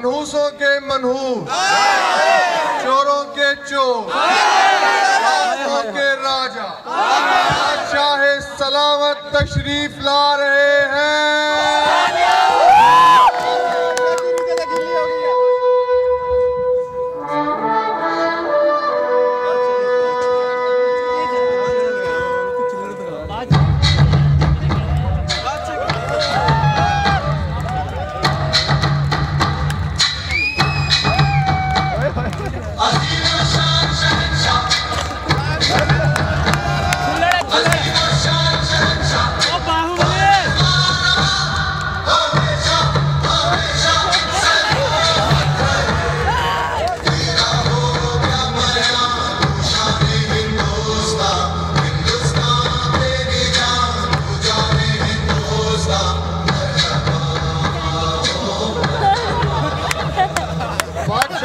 मनहूसों के मनहूस। चोरों के चोर। के राजा। चाहे सलामत तशरीफ़ ला रहे हैं।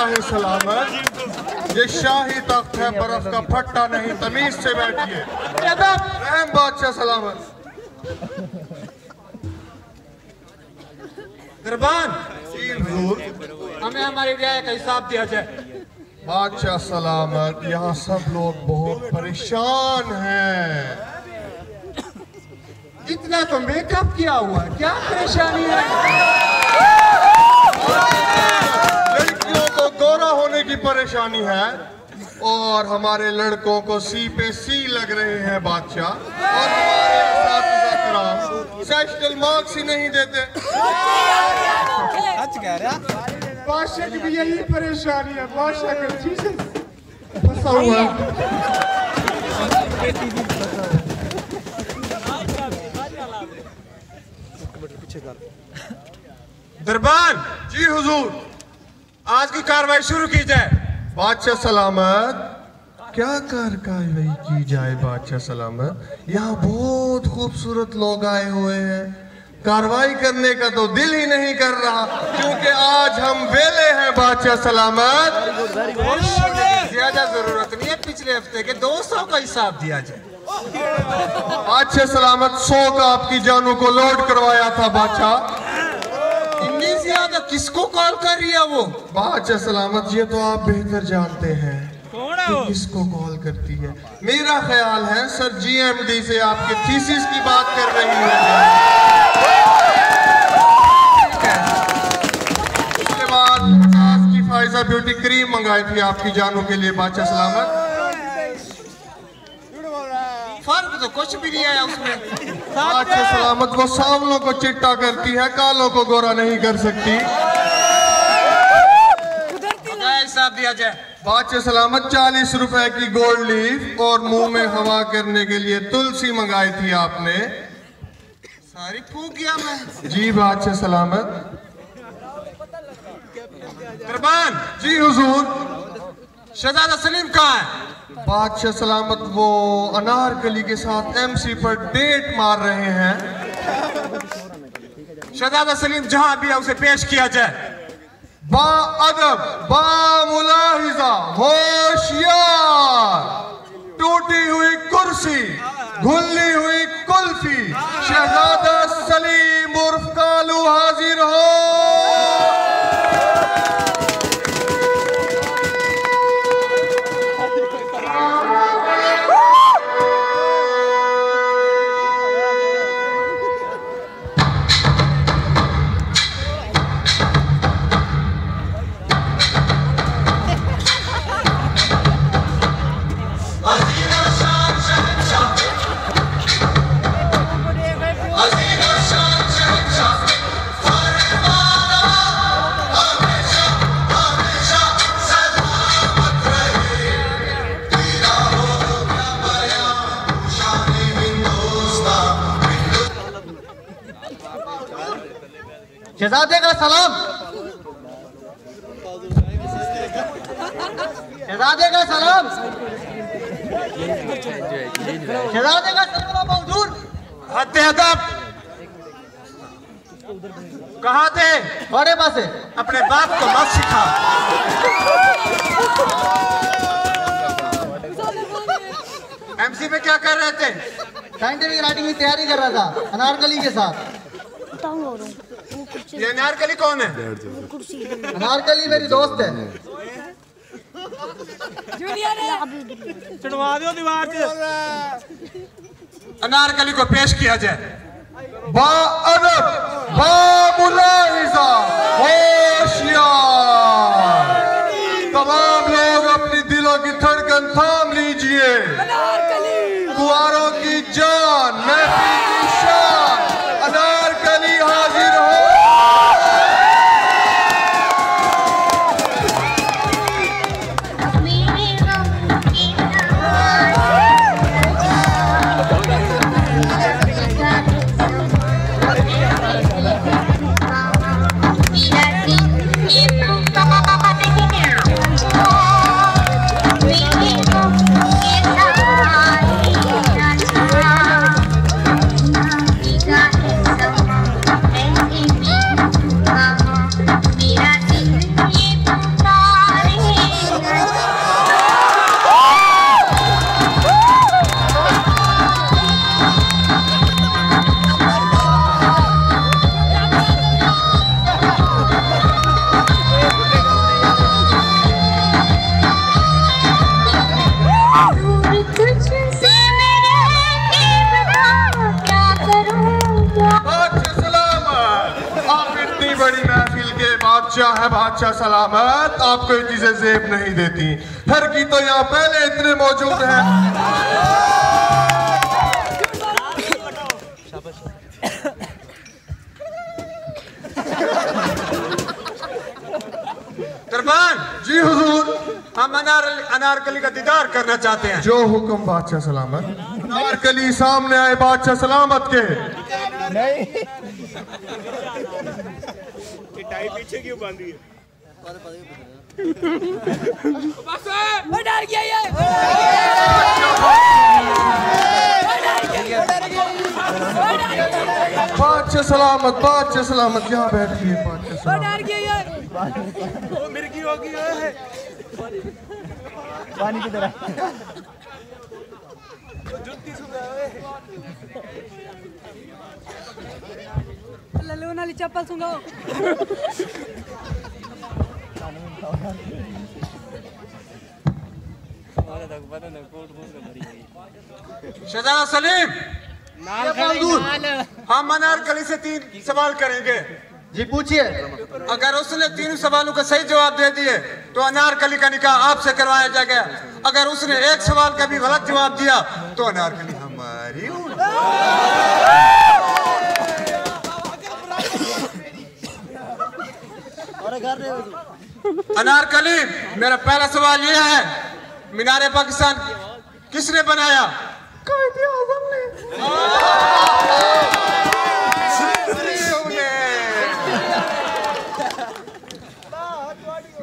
बादशाह सलामत। ये शाही तख्त है, बर्फ़ का फट्टा नहीं, तमीज से बैठिए। रहम बादशाह, सलामत। दरबान हमें हमारी रियायत का हिसाब दिया जाए। बादशाह, सलामत। यहाँ सब लोग बहुत परेशान हैं। इतना तो मेकअप किया हुआ क्या परेशानी है लड़कियों को गोरा होने की परेशानी है और हमारे लड़कों को सी पे सी लग रहे हैं बादशाह। और हमारे सेशनल मार्क्स ही नहीं देते। बादशाह की भी यही परेशानी है। बादशाह फंसा हुआ है। जी हुजूर। आज की कार्रवाई शुरू की जाए। बादशाह सलामत। क्या कर कार्रवाई की जाए बादशाह सलामत? यहाँ बहुत खूबसूरत लोग आए हुए हैं। कार्रवाई करने का तो दिल ही नहीं कर रहा, क्योंकि आज हम वेले हैं बादशाह सलामत। ज़्यादा ज़रूरत नहीं है, पिछले हफ़्ते के दो सौ का हिसाब दिया जाए। बादशाह सलामत सौ का आपकी जानों को लोड करवाया था बादशाह। किसको कॉल कर रही है वो? बादशाह सलामत ये तो आप बेहतर जानते हैं कि किसको कॉल करती है। मेरा ख्याल है सर जीएमडी से आपके थीसिस की बात कर रही है। इसके बाद पचास की फाइजा ब्यूटी क्रीम मंगाई थी आपकी जानों के लिए बादशाह सलामत। फ़र्क तो कुछ भी नहीं आया उसमें। बादशाह सलामत वो सांवलों को चिट्टा करती है कालों को गोरा नहीं कर सकती। हिसाब दिया जाए। बादशाह सलामत चालीस रुपए की गोल्ड लीफ और मुँह में हवा करने के लिए तुलसी मंगाई थी आपने। सारी फूक गया मैं। जी बादशाह सलामत। दरबान जी हुजूर। शहजादा सलीम कहाँ है? बादशाह सलामत वो अनारकली के साथ एमसी पर डेट मार रहे हैं। शहजादा सलीम, जहाँ भी है, उसे पेश किया जाए। बा अदब, बा मुलाहिजा, होशियार। टूटी हुई कुर्सी घुली हुई कुल्फी। शहजादा सलीम उर्फ़ कालू शहजादे का सलाम। शहजादे का सलाम। शहजादे का सलाम मौजूद हद अदब कहा थे? बड़े पासे अपने बाप को मत सिखा। एमसी पे क्या कर रहे थे? साइंटिफिक राइटिंग की तैयारी कर रहा था अनारकली के साथ। ये नारकली कौन है? कुर्सी अनारकली मेरी दोस्त है। चढ़वा दो दीवार से अनारकली को पेश किया जाए। बाअदब बामुलाहिजा होशियार। तमाम लोग अपनी दिलों की धड़कन थाम लीजिए। कुआरों की जान मेरा बड़ी महफिल के बादशाह है बादशाह सलामत। आपको ये चीज़ें जेब नहीं देती। फिर की तो यहाँ पहले इतने मौजूद हैं। दरबान जी हुजूर हम अनार अनारकली का दीदार करना चाहते हैं। जो हुक्म बादशाह सलामत। अनारकली सामने आए बादशाह सलामत के। टाई पीछे क्यों बांधी है? डर गया ये बादशाह सलामत। बादशाह सलामत यहाँ बैठिए बादशाह सलामत डर गया ये वो मिर्गी होगी है। लल्लू नाली चप्पल सुंगा शहजादा सलीम हम अनारकली से तीन सवाल करेंगे। जी पूछिए। अगर उसने तीन सवालों का सही जवाब दे दिए तो अनारकली का निकाह आपसे करवाया जाएगा। अगर उसने एक सवाल का भी गलत जवाब दिया तो अनारकली हमारी अनारकली मेरा पहला सवाल यह है मीनार पाकिस्तान किसने बनाया?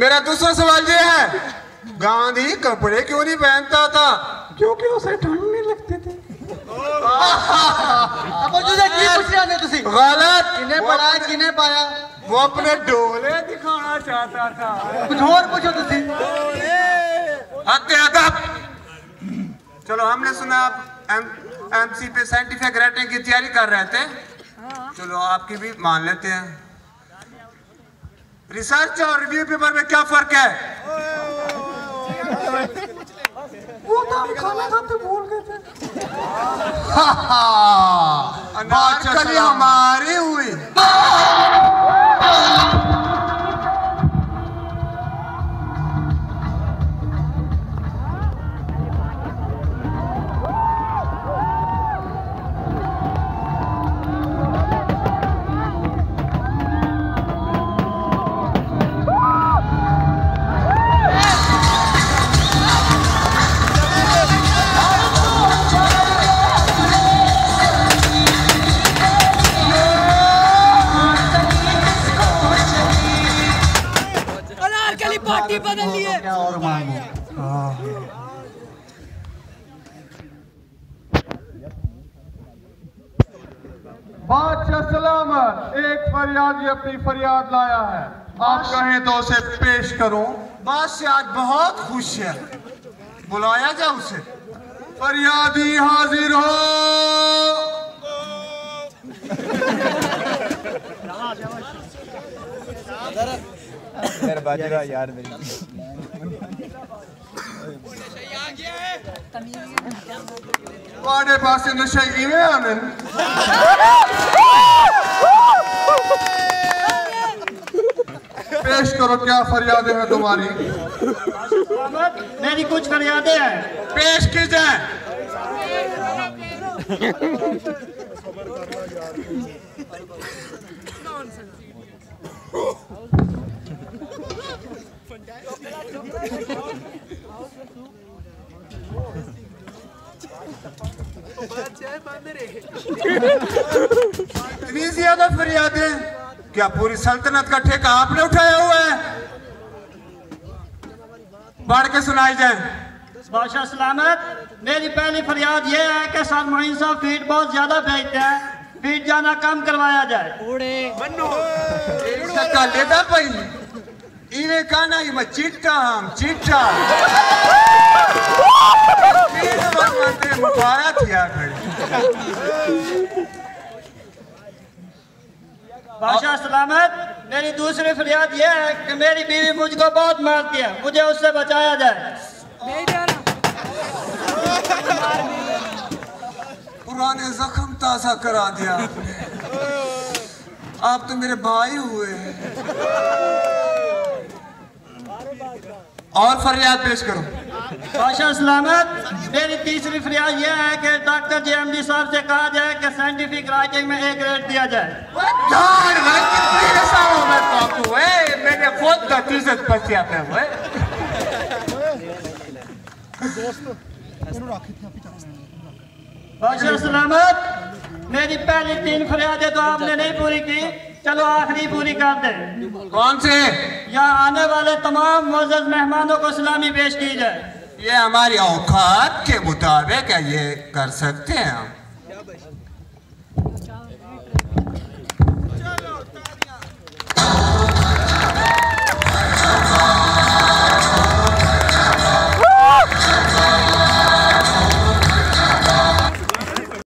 मेरा दूसरा सवाल ये है गांधी कपड़े क्यों नहीं पहनता था? क्योंकि उसे ठंड अब तुझे की पूछ रहे तुसी गलत किने पढ़ाया किने पाया वो अपने डोले दिखाना चाहता था कुछ और पूछो तुसी चलो हमने सुना आप एम एमसी पे साइंटिफिक राइटिंग की तैयारी कर रहे थे चलो आपकी भी मान लेते हैं। रिसर्च और रिव्यू पेपर में क्या फ़र्क है? वो तो हम खाना खाते भूल गए थे। अनारकली हमारी हुई। बादशाह सलामत एक फरियाद अपनी फरियाद लाया है। आप कहें तो उसे पेश करूँ। बादशाह आज बहुत खुश है। बुलाया जाए उसे। फरियादी हाजिर हो। यार मेरी पास नशे कि आने पेश करो क्या फरियादें हैं तुम्हारी? मेरी कुछ फरियादें हैं। पेश की जाए इतनी ज़्यादा फरियादें। क्या पूरी सल्तनत का ठेका आपने उठाया हुआ है? बढ़ के सुनाई जाए। बादशाह सलामत मेरी पहली फरियाद ये है कि सर मोइन साहब फीट बहुत ज़्यादा भेजते हैं फीट जाना कम करवाया जाए। लेता पई। इवे काना ही मैं चिट्टा हम चिट्टा मुबारक खड़ी बादशाह सलामत, मेरी दूसरी फरियाद यह है कि मेरी बीवी मुझको बहुत मारती है, मुझे उससे बचाया जाए। पुराने जख्म ताज़ा करा दिया। आप तो मेरे भाई हुए और फरियाद पेश करो। बादशाह सलामत मेरी तीसरी फरियाद यह है कि डॉक्टर जे एम डी साहब से कहा जाए कि साइंटिफिक राइटिंग में एक रेट दिया जाए। मैंने खुद का तीसत पसिया पे हुए बादशाह सलामत मेरी पहली तीन फरियादें तो आपने नहीं पूरी की। चलो आखिरी पूरी कर दे कौन से? यहाँ आने वाले तमाम मोजद मेहमानों को सलामी पेश की जाए। ये हमारी औकात के मुताबिक है ये कर सकते हैं हम।